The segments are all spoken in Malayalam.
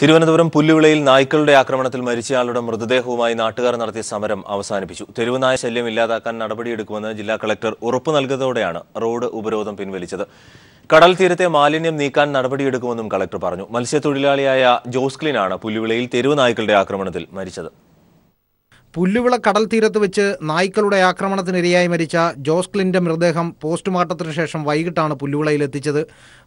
തിരുവനന്തപുരം പുല്ലുവിളയിൽ നായ്ക്കളുടെ ആക്രമണത്തിൽ മരിച്ചയാളുടെ മൃതദേഹവുമായി നാട്ടുകാർ നടത്തിയ സമരം അവസാനിപ്പിച്ചു. തെരുവുനായ ശല്യം ഇല്ലാതാക്കാൻ നടപടിയെടുക്കുമെന്ന് ജില്ലാ കളക്ടർ ഉറപ്പു നൽകിയതോടെയാണ് റോഡ് ഉപരോധം പിൻവലിച്ചത്. കടൽ തീരത്തെ മാലിന്യം നീക്കാൻ നടപടിയെടുക്കുമെന്നും കളക്ടർ പറഞ്ഞു. മത്സ്യത്തൊഴിലാളിയായ ജോസ്ക്ലിനാണ് പുല്ലുവിളയിൽ തെരുവ് നായ്ക്കളുടെ ആക്രമണത്തിൽ മരിച്ചത്. പുല്ലുവിള കടൽ തീരത്ത് വെച്ച് നായ്ക്കളുടെ ആക്രമണത്തിനിരയായി മരിച്ച ജോസ് ക്ലിന്റെ മൃതദേഹം പോസ്റ്റ്മോർട്ടത്തിന് ശേഷം വൈകിട്ടാണ് പുല്ലുവിളയിൽ എത്തിച്ചത്.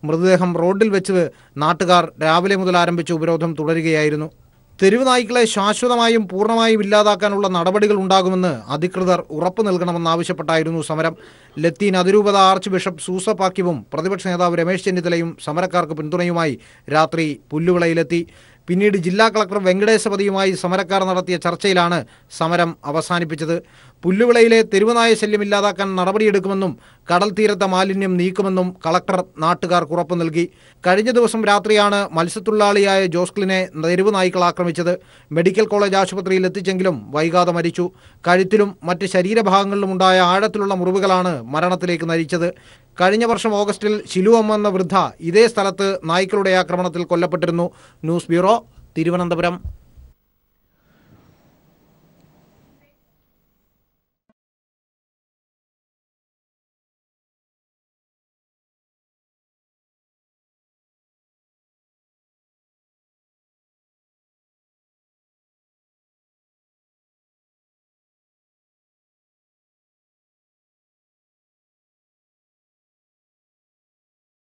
മൃതദേഹം റോഡിൽ വെച്ച് നാട്ടുകാർ രാവിലെ മുതൽ ആരംഭിച്ച ഉപരോധം തുടരുകയായിരുന്നു. തെരുവ് നായ്ക്കളെ ശാശ്വതമായും പൂർണമായും ഇല്ലാതാക്കാനുള്ള നടപടികൾ ഉണ്ടാകുമെന്ന് അധികൃതർ ഉറപ്പു നൽകണമെന്നാവശ്യപ്പെട്ടായിരുന്നു സമരം. ലത്തീൻ അതിരൂപത ആർച്ച് ബിഷപ്പ് സൂസപാക്യവും പ്രതിപക്ഷ നേതാവ് രമേശ് ചെന്നിത്തലയും സമരക്കാർക്ക് പിന്തുണയുമായി രാത്രി പുല്ലുവിളയിലെത്തി. പിന്നീട് ജില്ലാ കളക്ടർ വെങ്കടേശപതിയുമായി സമരക്കാർ നടത്തിയ ചർച്ചയിലാണ് സമരം അവസാനിപ്പിച്ചത്. പുല്ലുവിളയിലെ തെരുവുനായ ശല്യം ഇല്ലാതാക്കാൻ നടപടിയെടുക്കുമെന്നും കടൽ തീരത്തെ മാലിന്യം നീക്കുമെന്നും കളക്ടർ നാട്ടുകാർക്ക് ഉറപ്പു നൽകി. കഴിഞ്ഞ ദിവസം രാത്രിയാണ് മത്സ്യത്തൊഴിലാളിയായ ജോസ്ക്ലിനെ തെരുവ് നായ്ക്കൾ ആക്രമിച്ചത്. മെഡിക്കൽ കോളേജ് ആശുപത്രിയിൽ എത്തിച്ചെങ്കിലും വൈകാതെ മരിച്ചു. കഴുത്തിലും മറ്റ് ശരീരഭാഗങ്ങളിലും ഉണ്ടായ ആഴത്തിലുള്ള മുറിവുകളാണ് മരണത്തിലേക്ക് നയിച്ചത്. കഴിഞ്ഞ വർഷം ഓഗസ്റ്റിൽ അമ്മ എന്ന വൃദ്ധ ഇതേ സ്ഥലത്ത് നായ്ക്കളുടെ ആക്രമണത്തിൽ കൊല്ലപ്പെട്ടിരുന്നു. News bureau Thiruvananthapuram.